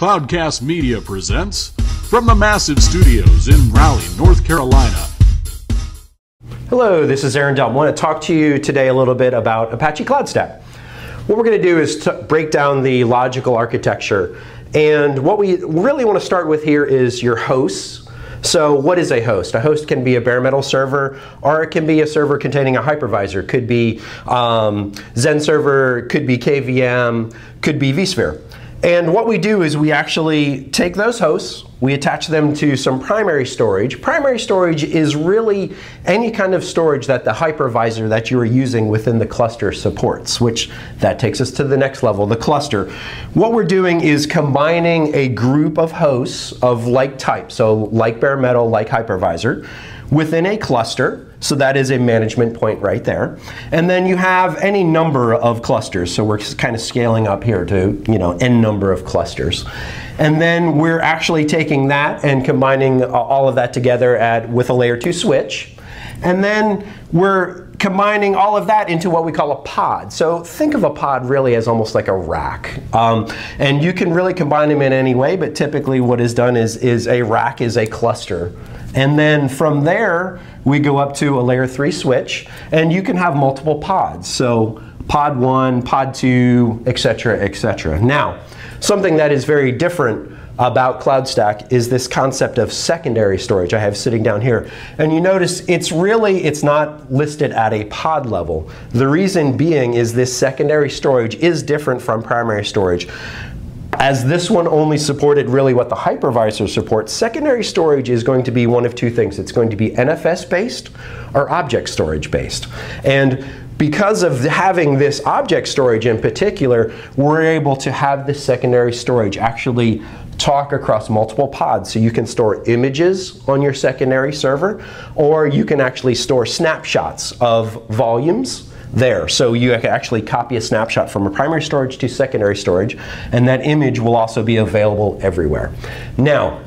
Cloudcast Media presents from the massive studios in Raleigh, North Carolina. Hello, this is Aaron Delp. I want to talk to you today a little bit about Apache CloudStack. What we're going to do is break down the logical architecture. And what we really want to start with here is your hosts. So what is a host? A host can be a bare metal server, or it can be a server containing a hypervisor. Could be um, Xen server, could be KVM, could be vSphere. And what we do is we actually take those hosts, we attach them to some primary storage. Primary storage is really any kind of storage that the hypervisor that you are using within the cluster supports, which that takes us to the next level, the cluster. What we're doing is combining a group of hosts of like type, so like bare metal, like hypervisor, within a cluster. So that is a management point right there. And then you have any number of clusters. So we're kind of scaling up here to you know n number of clusters. And then we're actually taking that and combining all of that together at, with a layer 2 switch. And then we're combining all of that into what we call a pod. So think of a pod really as almost like a rack. Um, and you can really combine them in any way, but typically what is done is, is a rack is a cluster. And then from there, we go up to a layer 3 switch, and you can have multiple pods. So pod 1, pod 2, etc., etc. Now, something that is very different about CloudStack is this concept of secondary storage I have sitting down here. And you notice it's really, it's not listed at a pod level. The reason being is this secondary storage is different from primary storage. As this one only supported really what the hypervisor supports, secondary storage is going to be one of two things. It's going to be NFS based or object storage based. And because of having this object storage in particular, we're able to have this secondary storage actually talk across multiple pods. So you can store images on your secondary server, or you can actually store snapshots of volumes there. So you can actually copy a snapshot from a primary storage to secondary storage, and that image will also be available everywhere. Now,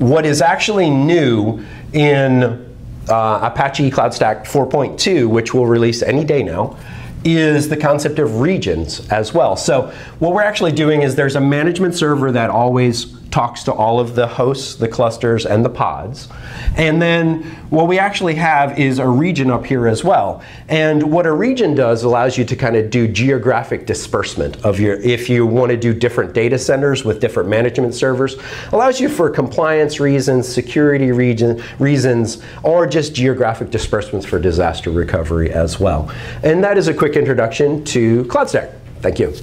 what is actually new in uh, Apache CloudStack 4.2, which will release any day now, is the concept of regions as well. So what we're actually doing is there's a management server that always talks to all of the hosts, the clusters, and the pods. And then what we actually have is a region up here as well. And what a region does allows you to kind of do geographic disbursement of your, if you want to do different data centers with different management servers, allows you for compliance reasons, security region, reasons, or just geographic disbursements for disaster recovery as well. And that is a quick introduction to CloudStack. Thank you.